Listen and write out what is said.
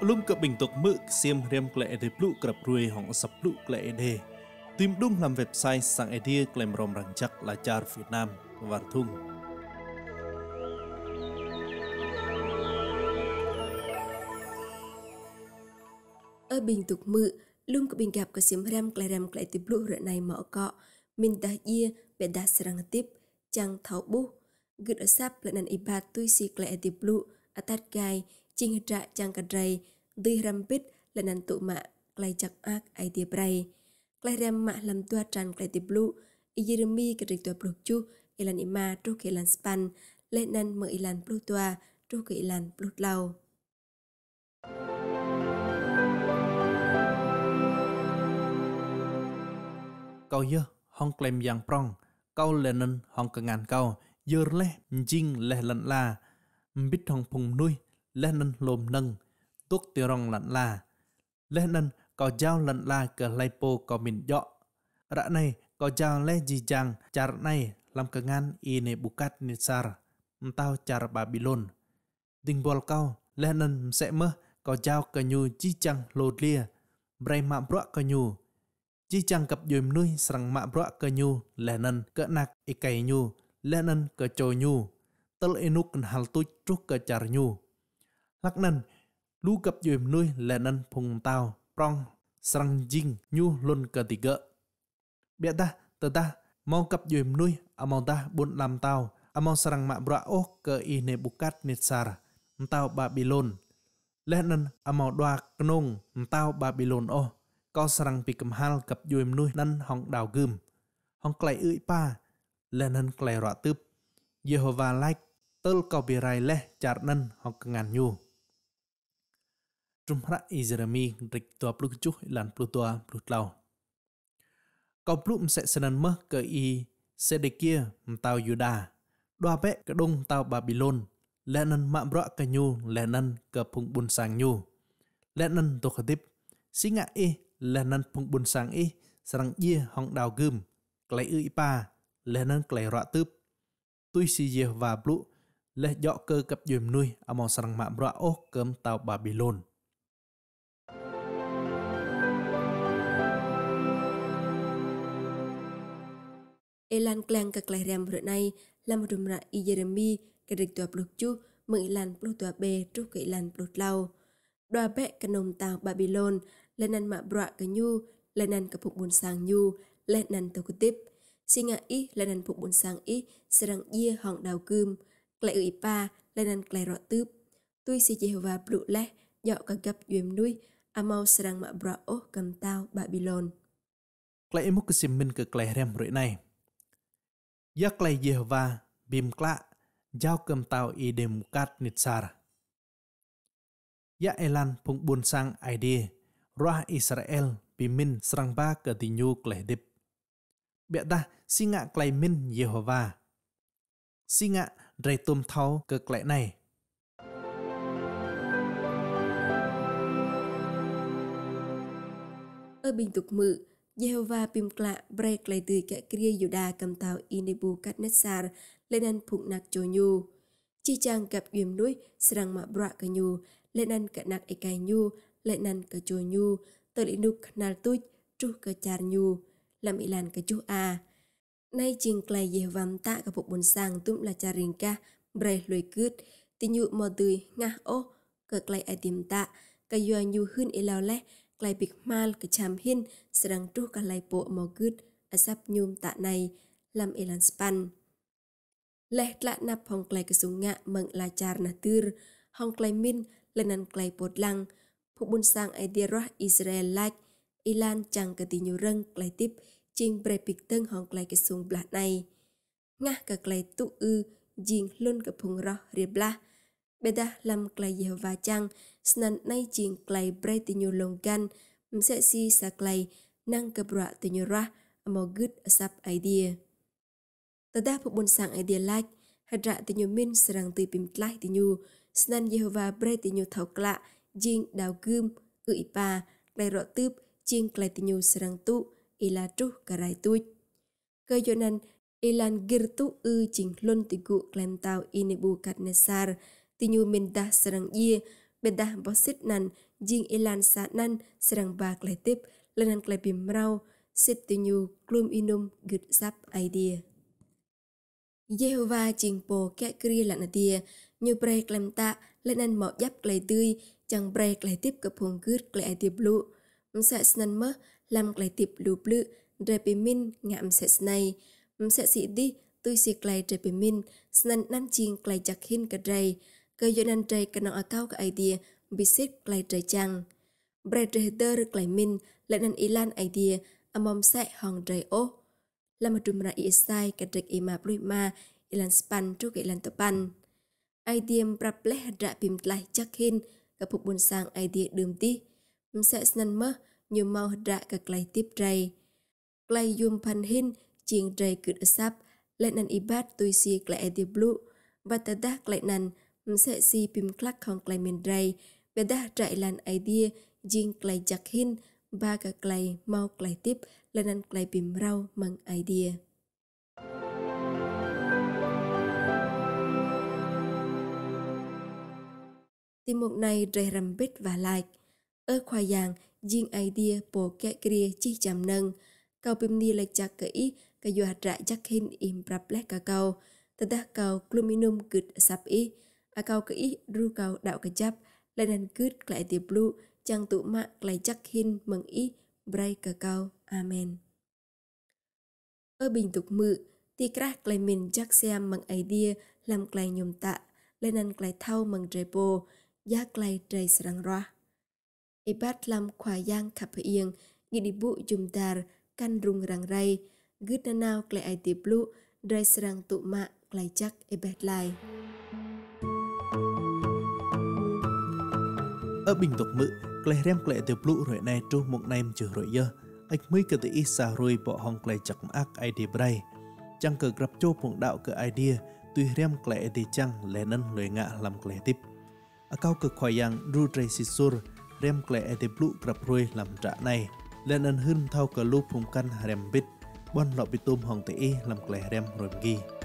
Lum cập bình tục mự xiêm rem lệ để plu cập ruồi hỏng sập plu lệ đề Tìm đúng làm website sang idea klem rom rằng chắc là char Việt Nam và thung. Ở bình tục mự, lum cập bình gặp có xiêm rem lệ rem lệ de plu rồi này mở cọ. mình đã ia be đã sang tiếp chẳng thau bu. sắp asap nền ibat tui si lệ de plu atat gai ching tra chang kadrai di rampit lenan tu ma klai chak ak ai dia brai klai ram ma lam tua tran klai ti blu i jeremi ke rik tua pluk chu ilan ima tru ke ilan span, lenan me ilan plu tua tru ke ilan plut lau Kau ye hong klem yang prong. Kau lenan hong kengan kau yer leh jing leh lận la. Mbit hong phùng nuôi lên nan lồm nâng tuốt tiêu rong lặn là. Lên nan có giao lặn là cờ lai po có mình dọ rạ này có giao lê gì chàng, chả này làm cơ ngan ine bukat sar. Tao char Babylon. Đình bò cao lên nan sẽ mơ có giao cờ nhu chi chàng lột lia. Bray mạ bro cờ nhu chi chàng cặp dùm nuôi sẵn mạ bro cờ nhu leh nan cỡ nạc ikai nhu lên nan cờ trồi nhu tel enuk hal tui trúc cờ chả nhu លក្ខណិនលូកັບយមនុយលែនិនភុងតោប្រងស្រងជីងញុះលុនកតិកៈបេដាតតាមកកັບយមនុយអមតាបុនឡាំតោអមស្រងម៉ាក់ប្រអូកើអ៊ីនេប៊ូកាត់នេសារតោបាប៊ីឡូនលែនិនអមដွားគនុងតោបាប៊ីឡូនអូក៏ស្រងពីកំហាល់កັບយមនុយនិនហងដៅគឹមហងក្លៃអ៊ឺប៉ាលែនិនក្លៃរត់ទឹបយេហូវ៉ាឡៃទើលក៏បិរៃលេះចាត់និនហងកងានញូ nhu Trumhra Jeremy rik tua pluk chuh lan plu tua plu tlau. Kau plum sẽ senan mơ ke i Sedekia mtau Yuda. Doa pe ke dong tau Babylon. Lenan mak bro ke nyu lenan ke phung bun sang nyu. tiếp, xí ngạ Singa lẽ năn phung bun sang e sarang ye hong đào gươm. Klei ư lẽ năn klei rọ tướp. Tui si ye và blu lẽ dọ cơ cập dùm nuôi à among sarang mak bro oh kem tau Babylon. Elan klang ka klairam bro nai, lam rumra i Jeremy ka rik tua pluk chu mừng ilan pluk tua be tru ka ilan pluk lau. Đoa be ka nông tàu Babylon lenan ma bra ka nhu lenan ka phuk bun sang nhu lenan to kutip. Singa i lenan phuk bun sang i, serang ia hong đào cơm klai ui pa lenan klai rọ tướp. Tui si Jehovah pluk leh dọ ka gap yuem nuôi amau serang ma bra oh cầm tàu Babylon. Klai emuk kesimmin ke klai rem roi Yak Yaklay Yehova bimkla giao cầm tàu i dem kat nitsar. Ya elan pung bun sang ID roa Israel bimin serang ba ke tinyu kledip. Bia dah singa klay min Yehova. Singa dray tum thau ke klay này. Ở bình tục mự, Jehovah pimkla break lay từ cả kriya Yuda cầm tàu Inebu Katnetsar lên ăn phụng nạc cho nhu. Chi chàng gặp yếm núi, srang mạ bra ka nhu, lên ăn cả nạc ekai nhu, lên ăn cả cho nhu, tờ lị nục nal tuj tru cả char nhu làm ilan cả chú à. Nay ching klai Jehovah ta ka phục bồn sang tum là chà rình ka break lùi cướt, tì nhu mò tươi nga ô ka klai ai tìm ta ka yua nhu hun ilao leh ក្លៃពីខ្មាលកចាំហ៊ិនស្រងទុះកលៃពួកមកគឹតអសាប់ញោមតាណៃឡាំអេឡានស្ប៉ាន់លេះក្លាក់ណាប់ផងក្លៃកសុងៈមឹងឡាចារណាទឺរហងក្លៃមីនលណានក្លៃពតឡាំងភបុនសាងអេឌីរ៉ាអ៊ីស្រាអែលឡាច់អ៊ីឡានចាំងកទីញូរឹងក្លៃទីបជាងប្រេពីកតឹងហងក្លៃកសុងប្លាស់ណៃងាស់កក្លៃទុអ៊ឺជាងលុនកភងរ៉ះរៀបឡាស់ Beda lam klai Yehova chang, snan nay ching klai bre tinyo longgan, mse si sa klai nang kabra tinyo ra, amo good asap idea. Tada puk bun sang idea like, hadra tinyo min sarang tui pim tlai tinyo, snan Yehova bre tinyo thau kla, jing dao gum ư ipa, klai ro tup ching klai tinyo sarang tu, ila tru karai tuj. Cơ cho ilan girtu ư ching lon tigu klem tau inebu katnesar, tinju minta serang ye bedah bosit nan jing ilan sa nan serang ba kletip lenan klepim rau sit tinju klum inum gud sap idea. Jehovah chinh po kẻ kri lạ nà tia, như bre klem ta lên ăn mọ giáp klei tươi, chẳng bre klei tiếp cập hồn cướt klei tiếp lụ. Msa snan mơ, làm klei tiếp lụ blự, dre bì min ngạm sẽ snay. Msa sĩ đi, tui sĩ klei dre bì min, snan nan chinh klei chak hin cả dre. គេយនឹងត្រីកណអកៅកអៃឌីប៊ីសិកក្លៃត្រីចាំងប្រេតេតឺឬក្លៃមីនលនឹងអ៊ីឡានអៃឌីអមមសែហងត្រីអូលំទុំរ៉ៃអ៊ីសៃកត្រិកអ៊ីម៉ាព្លុយម៉ាអ៊ីឡានស្ប៉ាន់ជូកអ៊ីឡានតប៉ាន់អៃឌីមប្រាប់លេះរ៉ាពីមក្លៃចាក់ហ៊ីនកពុបុនសាងអៃឌីដើមទីមិនសែស្នឹងមើញមៅរ៉ាកក្លៃទីបត្រីក្លៃយំផាន់ហ៊ីនជាងត្រីគឺអសាប់លេនឹងអ៊ីបាតទុយស៊ីក្លៃអេឌីប្លូបាតដាក្លៃណាន់ sẽ si pim không khong klai min drai đã trai lan idea jing clay jack hin ba cái clay mau clay tiếp lần anh clay pim rau mang idea Tìm mục này rời rầm bít và like. Ơ khoa giang, riêng idea bộ kẹ kia chi chạm nâng. cầu pim ni lệch chạc kỹ, ka dù hạt rạ chắc hin im prap lek cầu, kau. Tata cầu gluminum kut sap ý. A kau kỹ ru kau đạo ka chap. Lenan kut klai ti blue, chang tụ mạ klai chắc hin mừng i. Bray ka kau. Amen. Ở bình tục mự, ti krak klai min chắc xem mừng idea làm klai nhom tạ. Lenan klai thau trời bồ giá lay trời serang roa. Ibat lam khắp yang kap ieng gidi bu jumtar kan rung rang ray gud na nao ai ti blu dray serang tu ma klay chắc ibat lai. អើបិញទុកមឹកក្លេះរាំក្លេះទៅព្លុរួយណែជុះមកណែមជឺរួយយើអិចមួយកតិអ៊ីសារួយពហងក្លេះចាក់អាក់អៃឌីប្រៃចាំងកើក្រាប់ជោពង đạo កើអៃឌីទុយរាំក្លេះអេទីចាំងលែនិនលុយងាក់ឡាំក្លេះទីបអកោកើខ្វាយ៉ាងរូត្រៃស៊ីស៊ូររាំក្លេះអេទីព្លុក្រាប់រួយឡាំត្រាណៃលែនិនហឹមថៅកើលូភុំកាន់រាំបិទបនលបិទុំហងតេអ៊ីឡាំក្លេះរាំរួយគី